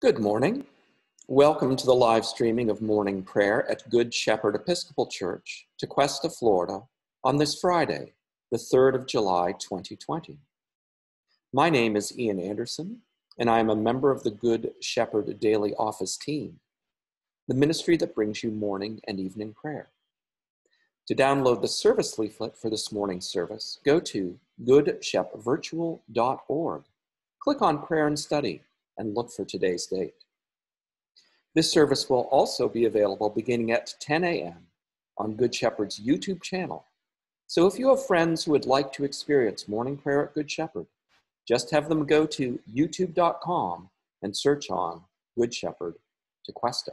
Good morning. Welcome to the live streaming of morning prayer at Good Shepherd Episcopal Church, Tequesta, Florida, on this Friday, the 3rd of July, 2020. My name is Ian Anderson, and I am a member of the Good Shepherd Daily Office team, the ministry that brings you morning and evening prayer. To download the service leaflet for this morning's service, go to goodshepvirtual.org. Click on Prayer and Study and look for today's date. This service will also be available beginning at 10 a.m. on Good Shepherd's YouTube channel. So if you have friends who would like to experience morning prayer at Good Shepherd, just have them go to youtube.com and search on Good Shepherd Tequesta.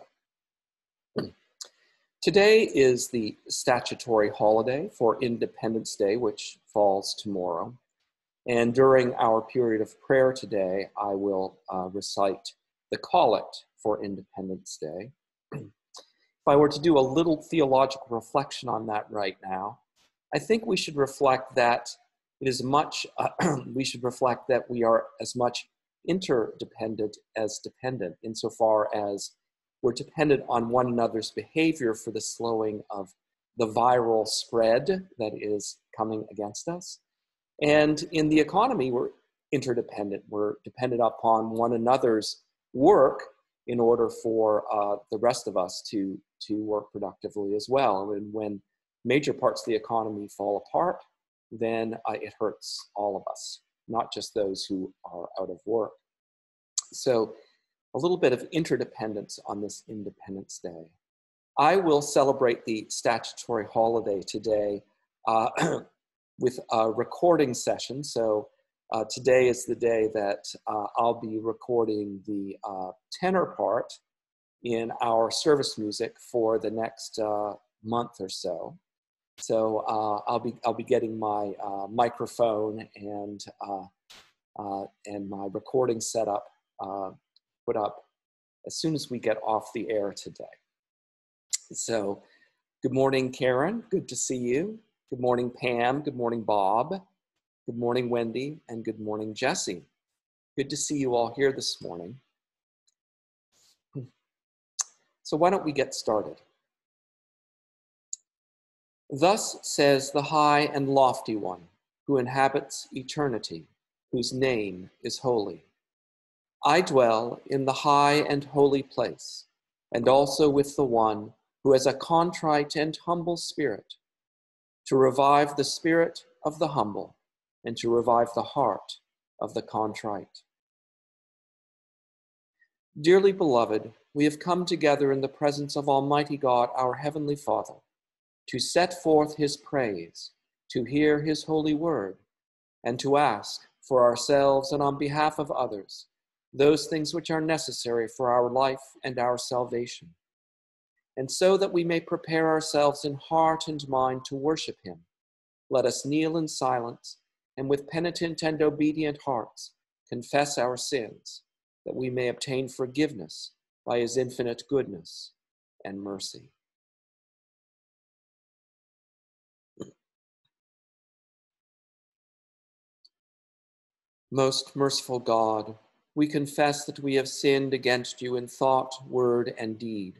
Today is the statutory holiday for Independence Day, which falls tomorrow. And during our period of prayer today, I will uh, recite the collect for Independence Day. if I were to do a little theological reflection on that right now, I think we should reflect that it is much, uh, we should reflect that we are as much interdependent as dependent, insofar as we're dependent on one another's behavior for the slowing of the viral spread that is coming against us. And in the economy, we're interdependent. We're dependent upon one another's work in order for uh, the rest of us to, to work productively as well. And when major parts of the economy fall apart, then uh, it hurts all of us, not just those who are out of work. So, a little bit of interdependence on this Independence Day. I will celebrate the statutory holiday today uh, with a recording session. So uh, today is the day that uh, I'll be recording the uh, tenor part in our service music for the next uh, month or so. So uh, I'll be I'll be getting my uh, microphone and and my recording setup put up as soon as we get off the air today. So, good morning, Karen. Good to see you. Good morning, Pam. Good morning, Bob. Good morning, Wendy. And good morning, Jesse. Good to see you all here this morning. So, why don't we get started? Thus says the high and lofty one who inhabits eternity, whose name is holy. I dwell in the high and holy place, and also with the one who has a contrite and humble spirit to revive the spirit of the humble and to revive the heart of the contrite. Dearly beloved, we have come together in the presence of Almighty God, our Heavenly Father, to set forth His praise, to hear His holy word, and to ask for ourselves and on behalf of others those things which are necessary for our life and our salvation and so that we may prepare ourselves in heart and mind to worship him, let us kneel in silence and with penitent and obedient hearts confess our sins, that we may obtain forgiveness by his infinite goodness and mercy. Most merciful God, we confess that we have sinned against you in thought, word, and deed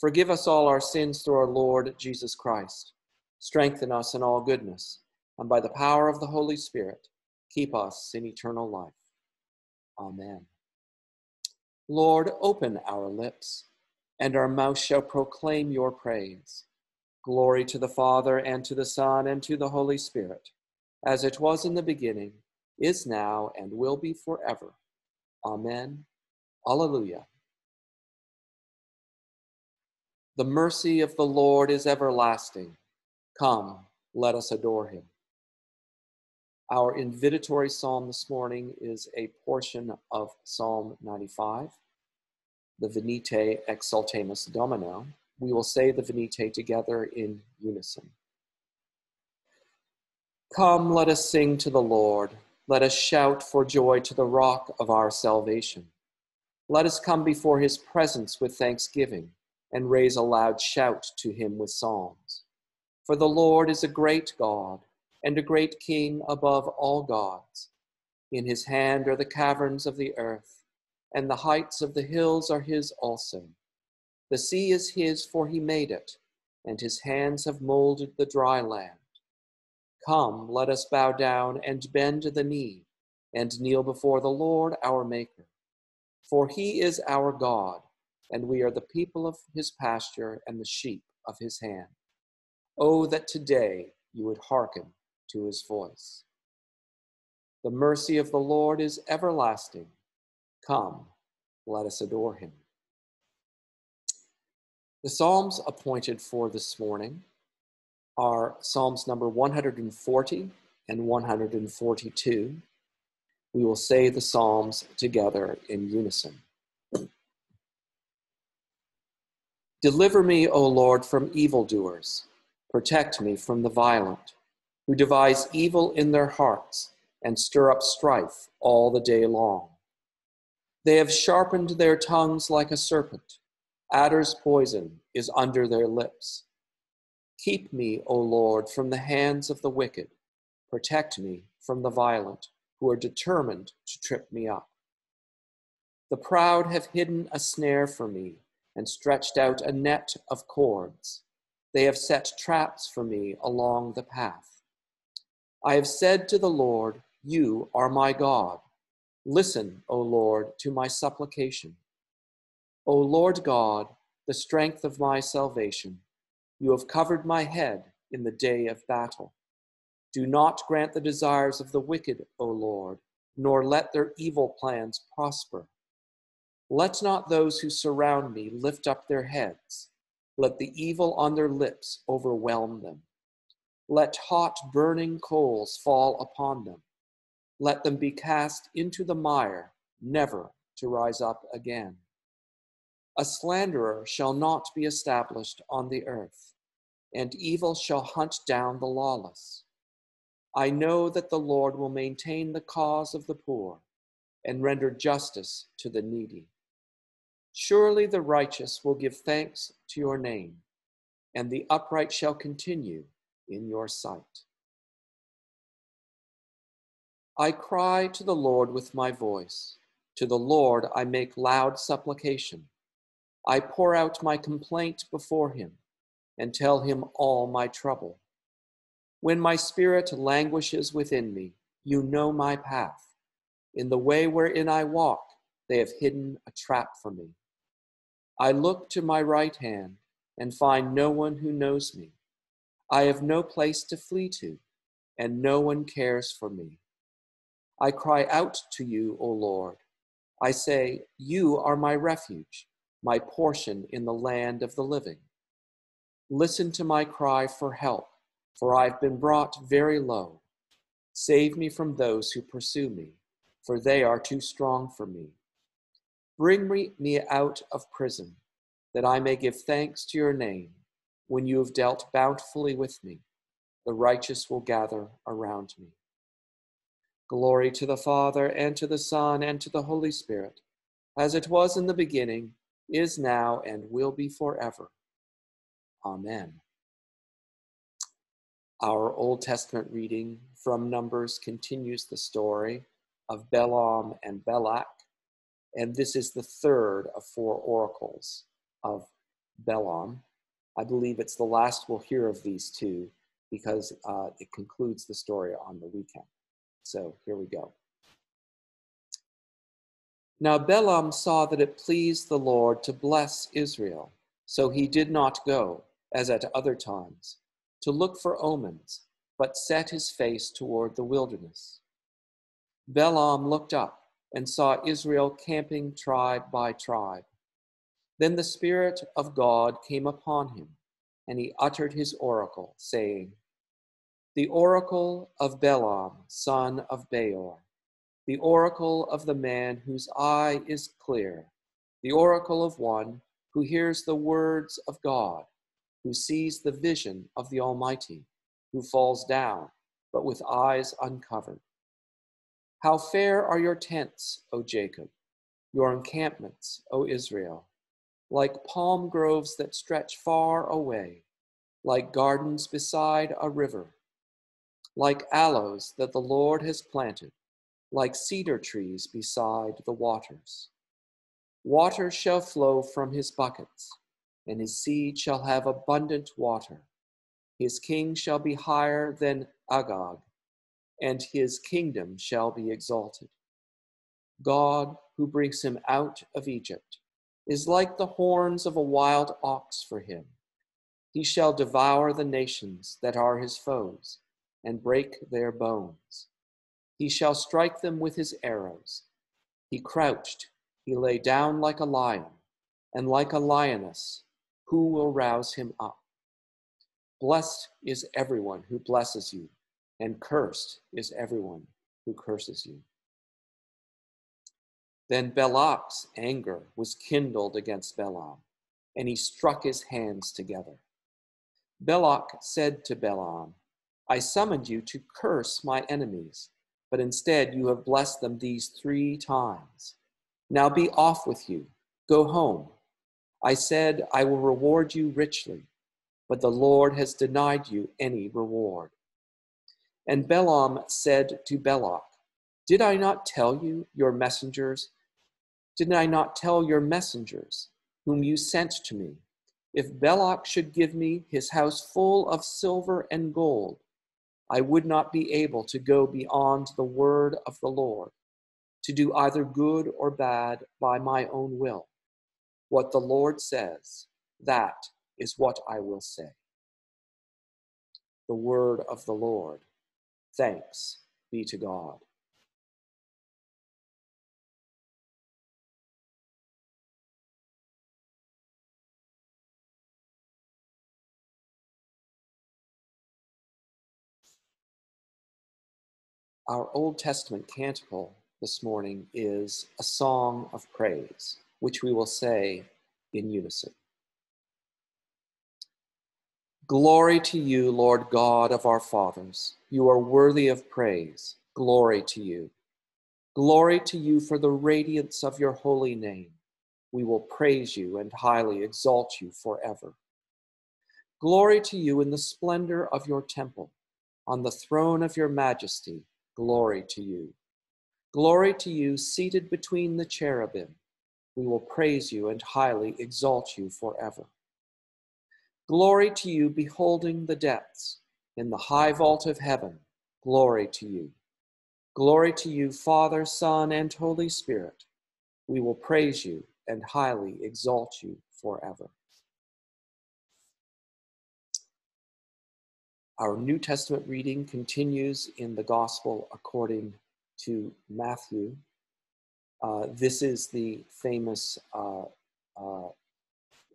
Forgive us all our sins through our Lord Jesus Christ. Strengthen us in all goodness, and by the power of the Holy Spirit, keep us in eternal life. Amen. Lord, open our lips, and our mouth shall proclaim your praise. Glory to the Father, and to the Son, and to the Holy Spirit, as it was in the beginning, is now, and will be forever. Amen. Alleluia. The mercy of the Lord is everlasting. Come, let us adore him. Our invitatory psalm this morning is a portion of Psalm 95. the Venite Exsultemus Domino, we will say the Venite together in unison. Come, let us sing to the Lord. Let us shout for joy to the rock of our salvation. Let us come before his presence with thanksgiving and raise a loud shout to him with psalms. For the Lord is a great God and a great King above all gods. In his hand are the caverns of the earth, and the heights of the hills are his also. The sea is his, for he made it, and his hands have molded the dry land. Come, let us bow down and bend the knee, and kneel before the Lord our Maker. For he is our God, and we are the people of his pasture and the sheep of his hand. Oh, that today you would hearken to his voice. The mercy of the Lord is everlasting. Come, let us adore him. The Psalms appointed for this morning are Psalms number 140 and 142. We will say the Psalms together in unison. Deliver me, O Lord, from evildoers. Protect me from the violent, who devise evil in their hearts and stir up strife all the day long. They have sharpened their tongues like a serpent. Adder's poison is under their lips. Keep me, O Lord, from the hands of the wicked. Protect me from the violent, who are determined to trip me up. The proud have hidden a snare for me and stretched out a net of cords. They have set traps for me along the path. I have said to the Lord, You are my God. Listen, O Lord, to my supplication. O Lord God, the strength of my salvation, you have covered my head in the day of battle. Do not grant the desires of the wicked, O Lord, nor let their evil plans prosper. Let not those who surround me lift up their heads. Let the evil on their lips overwhelm them. Let hot burning coals fall upon them. Let them be cast into the mire, never to rise up again. A slanderer shall not be established on the earth, and evil shall hunt down the lawless. I know that the Lord will maintain the cause of the poor and render justice to the needy. Surely the righteous will give thanks to your name, and the upright shall continue in your sight. I cry to the Lord with my voice. To the Lord I make loud supplication. I pour out my complaint before him and tell him all my trouble. When my spirit languishes within me, you know my path. In the way wherein I walk, they have hidden a trap for me. I look to my right hand and find no one who knows me. I have no place to flee to, and no one cares for me. I cry out to you, O Lord. I say, You are my refuge, my portion in the land of the living. Listen to my cry for help, for I've been brought very low. Save me from those who pursue me, for they are too strong for me. Bring me out of prison, that I may give thanks to your name. When you have dealt bountifully with me, the righteous will gather around me. Glory to the Father, and to the Son, and to the Holy Spirit, as it was in the beginning, is now, and will be forever. Amen. Our Old Testament reading from Numbers continues the story of Balaam and Balak and this is the third of four oracles of Balaam. I believe it's the last we'll hear of these two because uh, it concludes the story on the weekend. So here we go. Now Balaam saw that it pleased the Lord to bless Israel, so he did not go, as at other times, to look for omens, but set his face toward the wilderness. Balaam looked up and saw Israel camping tribe by tribe. Then the Spirit of God came upon him, and he uttered his oracle, saying, The oracle of Balaam, son of Beor, the oracle of the man whose eye is clear, the the oracle of one who hears the words of God, who sees the vision of the Almighty, who falls down, but with eyes uncovered. How fair are your tents, O Jacob, your encampments, O Israel, like palm groves that stretch far away, like gardens beside a river, like aloes that the Lord has planted, like cedar trees beside the waters. Water shall flow from his buckets, and his seed shall have abundant water. His king shall be higher than Agag, and his kingdom shall be exalted. God, who brings him out of Egypt, is like the horns of a wild ox for him. He shall devour the nations that are his foes and break their bones. He shall strike them with his arrows. He crouched, he lay down like a lion, and like a lioness, who will rouse him up? Blessed is everyone who blesses you and cursed is everyone who curses you. Then Balak's anger was kindled against Balaam, and he struck his hands together. Balak said to Balaam, I summoned you to curse my enemies, but instead you have blessed them these three times. Now be off with you, go home. I said, I will reward you richly, but the Lord has denied you any reward. And Balaam said to Balak, Did I not tell you, your messengers? Did I not tell your messengers, whom you sent to me? If Balak should give me his house full of silver and gold, I would not be able to go beyond the word of the Lord, to do either good or bad by my own will. What the Lord says, that is what I will say. The word of the Lord. Thanks be to God. Our Old Testament canticle this morning is a song of praise, which we will say in unison. Glory to you, Lord God of our fathers. You are worthy of praise. Glory to you. Glory to you for the radiance of your holy name. We will praise you and highly exalt you forever. Glory to you in the splendor of your temple. On the throne of your majesty, glory to you. Glory to you seated between the cherubim. We will praise you and highly exalt you forever. Glory to you, beholding the depths. In the high vault of heaven, glory to you. Glory to you, Father, Son, and Holy Spirit. We will praise you and highly exalt you forever. Our New Testament reading continues in the Gospel according to Matthew. Uh, this is the famous uh, uh,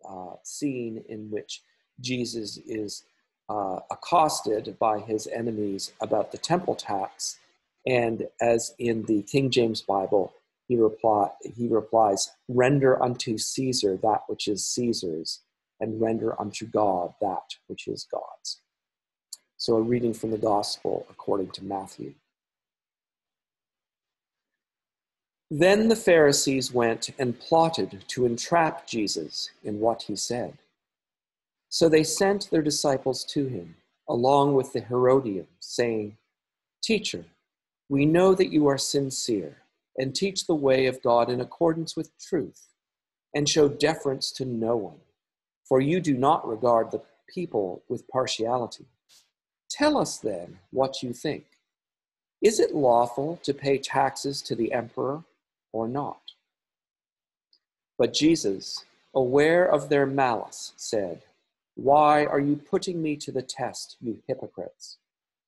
uh scene in which Jesus is uh, accosted by his enemies about the temple tax. And as in the King James Bible, he, reply, he replies, Render unto Caesar that which is Caesar's, and render unto God that which is God's. So, a reading from the Gospel according to Matthew. Then the Pharisees went and plotted to entrap Jesus in what he said. So they sent their disciples to him, along with the Herodians, saying, Teacher, we know that you are sincere and teach the way of God in accordance with truth, and show deference to no one, for you do not regard the people with partiality. Tell us then what you think. Is it lawful to pay taxes to the emperor or not? But Jesus, aware of their malice, said, why are you putting me to the test, you hypocrites?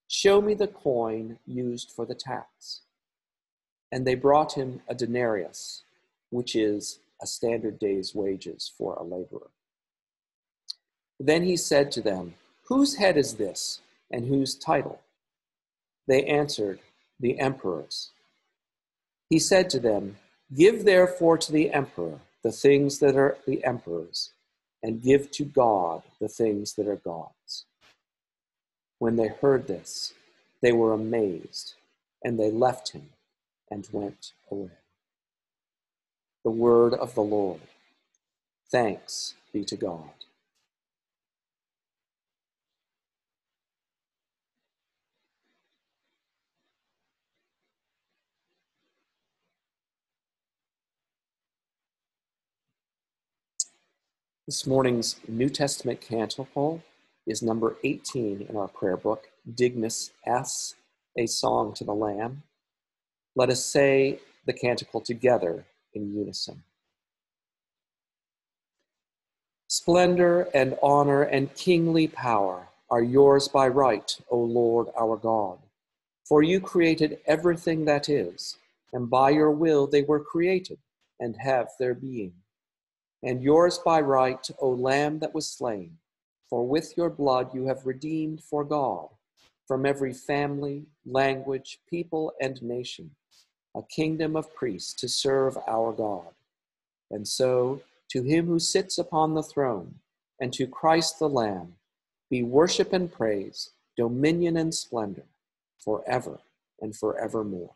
Show me the coin used for the tax. And they brought him a denarius, which is a standard day's wages for a laborer. Then he said to them, Whose head is this, and whose title? They answered, The emperor's. He said to them, Give therefore to the emperor the things that are the emperor's, and give to God the things that are God's. When they heard this, they were amazed, and they left him and went away. The word of the Lord. Thanks be to God. This morning's New Testament canticle is number 18 in our prayer book, Dignus Es, a song to the Lamb. Let us say the canticle together in unison. Splendor and honor and kingly power are yours by right, O Lord our God. For you created everything that is, and by your will they were created and have their being and yours by right, O Lamb that was slain. For with your blood you have redeemed for God from every family, language, people, and nation a kingdom of priests to serve our God. And so, to him who sits upon the throne, and to Christ the Lamb, be worship and praise, dominion and splendor, forever and forevermore.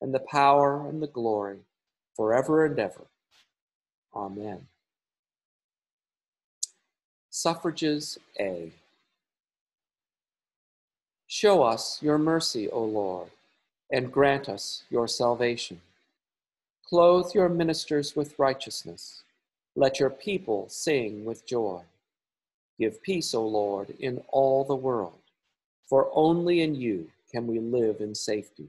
and the power and the glory forever and ever. Amen. Suffrages A. Show us your mercy, O Lord, and grant us your salvation. Clothe your ministers with righteousness. Let your people sing with joy. Give peace, O Lord, in all the world, for only in you can we live in safety.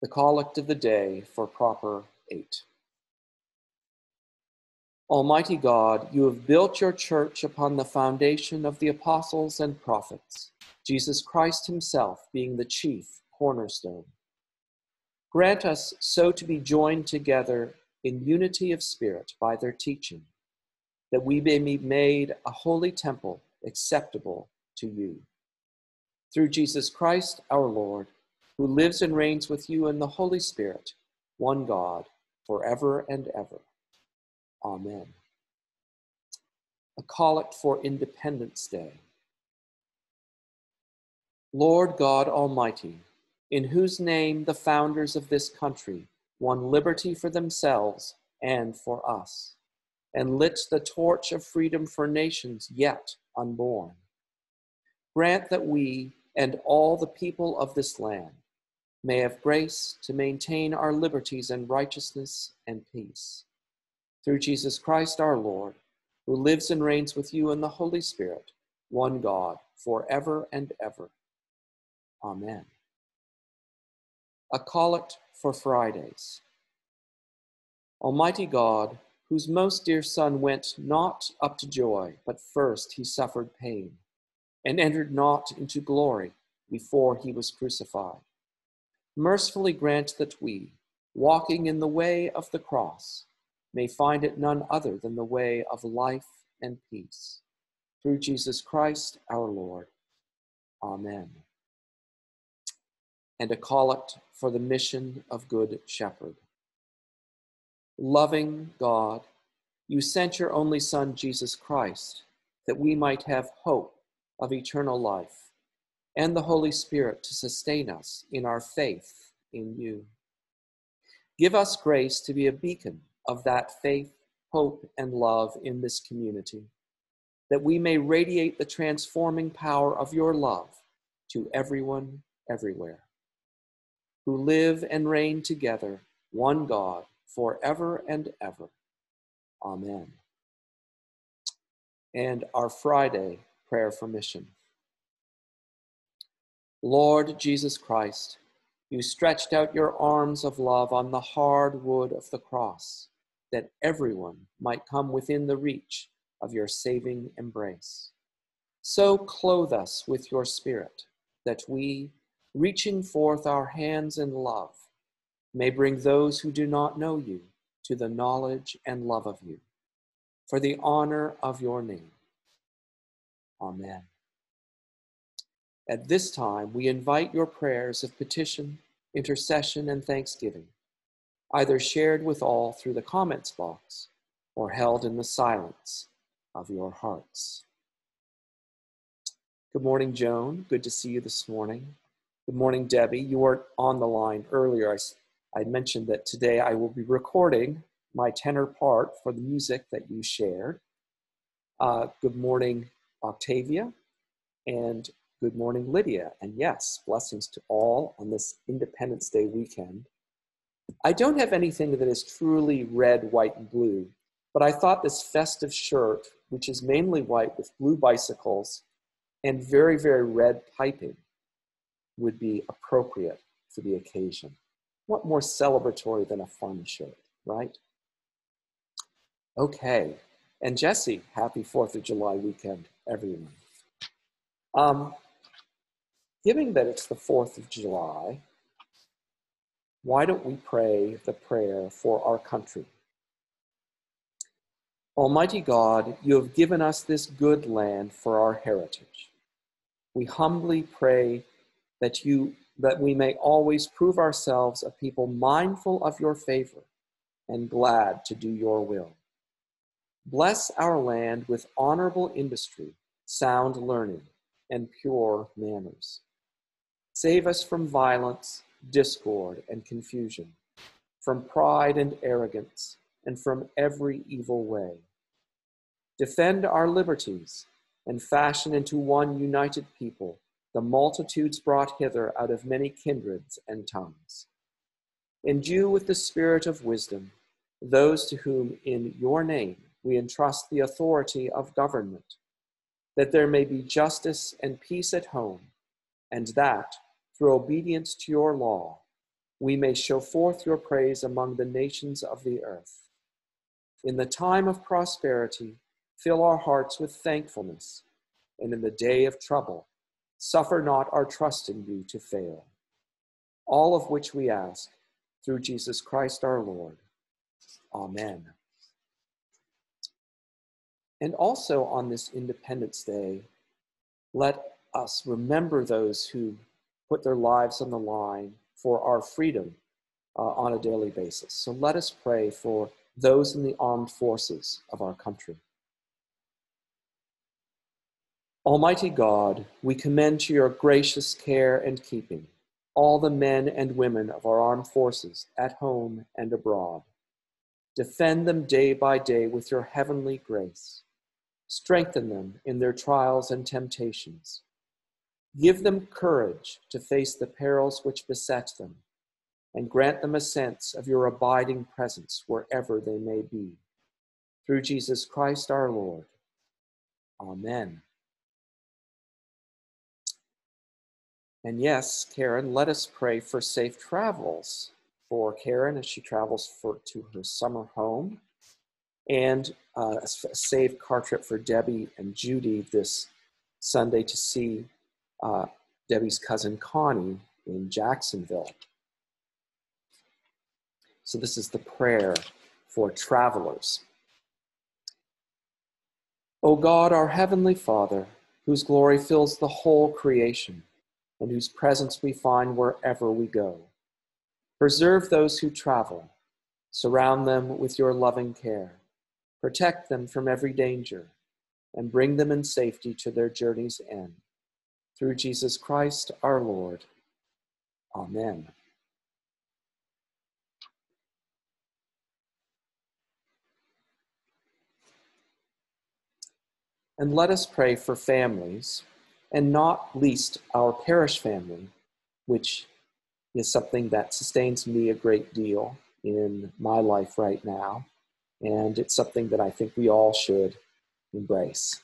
The Collect of the Day for Proper 8. Almighty God, you have built your church upon the foundation of the apostles and prophets, Jesus Christ himself being the chief cornerstone. Grant us so to be joined together in unity of spirit by their teaching, that we may be made a holy temple acceptable to you. Through Jesus Christ our Lord, who lives and reigns with you in the Holy Spirit, one God, forever and ever. Amen. A collect for Independence Day. Lord God Almighty, in whose name the founders of this country won liberty for themselves and for us, and lit the torch of freedom for nations yet unborn. Grant that we and all the people of this land may have grace to maintain our liberties and righteousness and peace. through Jesus Christ our Lord, who lives and reigns with you in the Holy Spirit, one God, forever and ever. Amen. A collect for Fridays. Almighty God, whose most dear Son went not up to joy, but first he suffered pain, and entered not into glory before he was crucified, mercifully grant that we, walking in the way of the cross, may find it none other than the way of life and peace. Through Jesus Christ our Lord. Amen. And a collect for the mission of Good Shepherd. Loving God, you sent your only Son, Jesus Christ, that we might have hope of eternal life, and the Holy Spirit to sustain us in our faith in you. Give us grace to be a beacon of that faith, hope, and love in this community, that we may radiate the transforming power of your love to everyone, everywhere, who live and reign together, one God, forever and ever. Amen. And our Friday prayer for mission. Lord Jesus Christ, you stretched out your arms of love on the hard wood of the cross that everyone might come within the reach of your saving embrace. So clothe us with your Spirit, that we, reaching forth our hands in love, may bring those who do not know you to the knowledge and love of you, for the honor of your name. Amen. At this time, we invite your prayers of petition, intercession, and thanksgiving either shared with all through the comments box or held in the silence of your hearts. Good morning, Joan. Good to see you this morning. Good morning, Debbie. You were on the line earlier. I, I mentioned that today I will be recording my tenor part for the music that you shared. Uh, good morning, Octavia. And good morning, Lydia. And yes, blessings to all on this Independence Day weekend. I don't have anything that is truly red, white, and blue, but I thought this festive shirt, which is mainly white with blue bicycles and very, very red piping, would be appropriate for the occasion. What more celebratory than a fun shirt, right? Okay, and Jesse, happy 4th of July weekend, everyone. Um, given that it's the 4th of July, why don't we pray the prayer for our country? Almighty God, you have given us this good land for our heritage. We humbly pray that you that we may always prove ourselves a people mindful of your favor and glad to do your will. Bless our land with honorable industry, sound learning, and pure manners. Save us from violence discord, and confusion, from pride and arrogance, and from every evil way. Defend our liberties, and fashion into one united people the multitudes brought hither out of many kindreds and tongues. Endue with the spirit of wisdom those to whom in your name we entrust the authority of government, that there may be justice and peace at home, and that, through obedience to your law, we may show forth your praise among the nations of the earth. In the time of prosperity, fill our hearts with thankfulness, and in the day of trouble, suffer not our trust in you to fail. All of which we ask through Jesus Christ our Lord. Amen. And also on this Independence Day, let us remember those who put their lives on the line for our freedom uh, on a daily basis. So let us pray for those in the armed forces of our country. Almighty God, we commend to your gracious care and keeping all the men and women of our armed forces at home and abroad. Defend them day by day with your heavenly grace. Strengthen them in their trials and temptations Give them courage to face the perils which beset them, and grant them a sense of your abiding presence wherever they may be. Through Jesus Christ our Lord. Amen. And yes, Karen, let us pray for safe travels for Karen as she travels for, to her summer home, and uh, a safe car trip for Debbie and Judy this Sunday to see uh, Debbie's cousin Connie in Jacksonville. So, this is the prayer for travelers. O God, our Heavenly Father, whose glory fills the whole creation, and whose presence we find wherever we go, preserve those who travel, surround them with your loving care, protect them from every danger, and bring them in safety to their journey's end. Through Jesus Christ our Lord. Amen. And let us pray for families, and not least our parish family, which is something that sustains me a great deal in my life right now. And it's something that I think we all should embrace.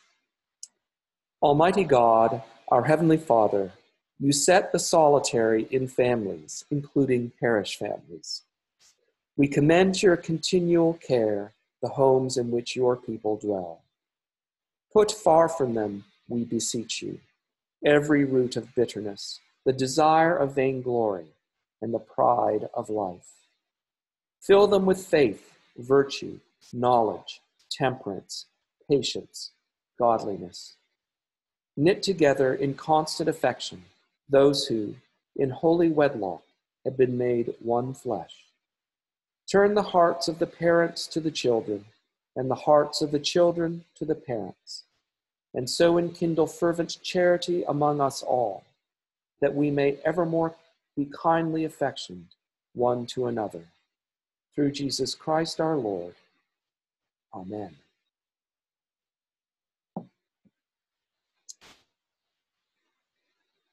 Almighty God, our Heavenly Father, you set the solitary in families, including parish families. We commend to your continual care the homes in which your people dwell. Put far from them, we beseech you, every root of bitterness, the desire of vainglory, and the pride of life. Fill them with faith, virtue, knowledge, temperance, patience, godliness. Knit together in constant affection those who, in holy wedlock, have been made one flesh. Turn the hearts of the parents to the children, and the hearts of the children to the parents, and so enkindle fervent charity among us all, that we may evermore be kindly affectioned one to another. Through Jesus Christ our Lord. Amen.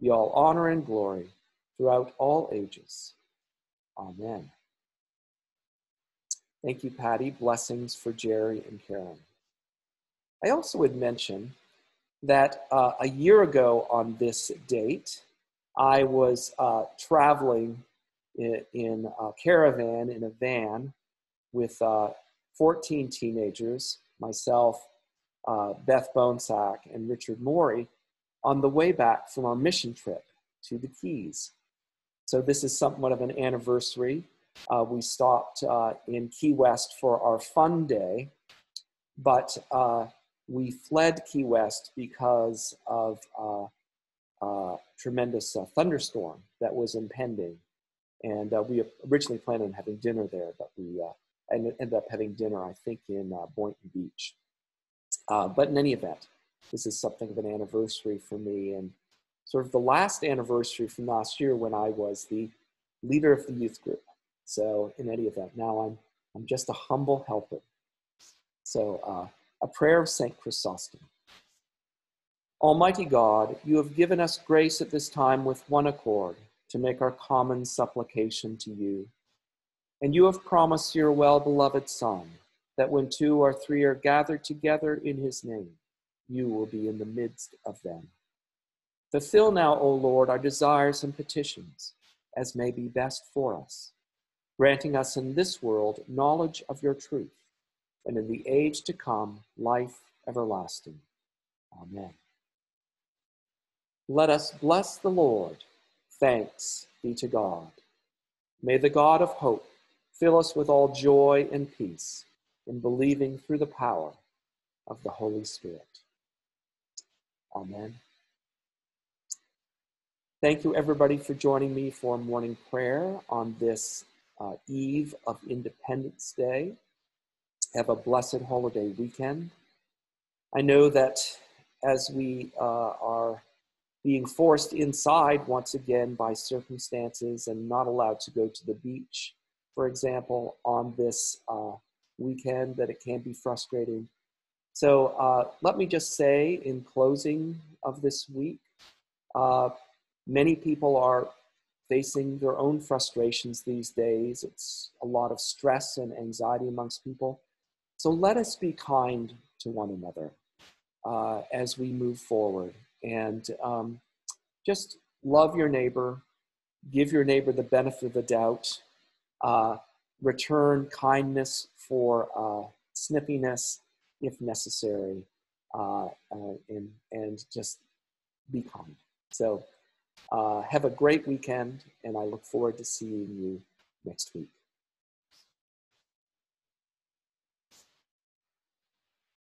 be all honor and glory throughout all ages. Amen. Thank you, Patty. Blessings for Jerry and Karen. I also would mention that uh, a year ago on this date, I was uh, traveling in, in, a caravan in a van with uh, 14 teenagers, myself, uh, Beth Bonesack, and Richard Morey, on the way back from our mission trip to the Keys. So this is somewhat of an anniversary. Uh, we stopped uh, in Key West for our fun day, but we fled Key West because of uh, a tremendous uh, thunderstorm that was impending. And uh, we originally planned on having dinner there, but we uh, ended up having dinner, I think, in uh, Boynton Beach. Uh, but in any event, this is something of an anniversary for me and sort of the last anniversary from last year when I was the leader of the youth group. So in any event, now I'm, I'm just a humble helper. So uh, a prayer of St. Chrysostom. Almighty God, you have given us grace at this time with one accord to make our common supplication to you. And you have promised your well beloved Son that when two or three are gathered together in his name, you will be in the midst of them. Fulfill now, O Lord, our desires and petitions as may be best for us, granting us in this world knowledge of your truth and in the age to come, life everlasting. Amen. Let us bless the Lord. Thanks be to God. May the God of hope fill us with all joy and peace in believing through the power of the Holy Spirit. Amen. Thank you, everybody, for joining me for morning prayer on this uh, eve of Independence Day. Have a blessed holiday weekend. I know that as we uh, are being forced inside once again by circumstances and not allowed to go to the beach, for example, on this uh, weekend, that it can be frustrating. So uh, let me just say in closing of this week, uh, many people are facing their own frustrations these days. It's a lot of stress and anxiety amongst people. So let us be kind to one another uh, as we move forward. And um, just love your neighbor, give your neighbor the benefit of the doubt, uh, return kindness for uh, snippiness if necessary, uh, uh, and, and just be kind. So uh, have a great weekend, and I look forward to seeing you next week.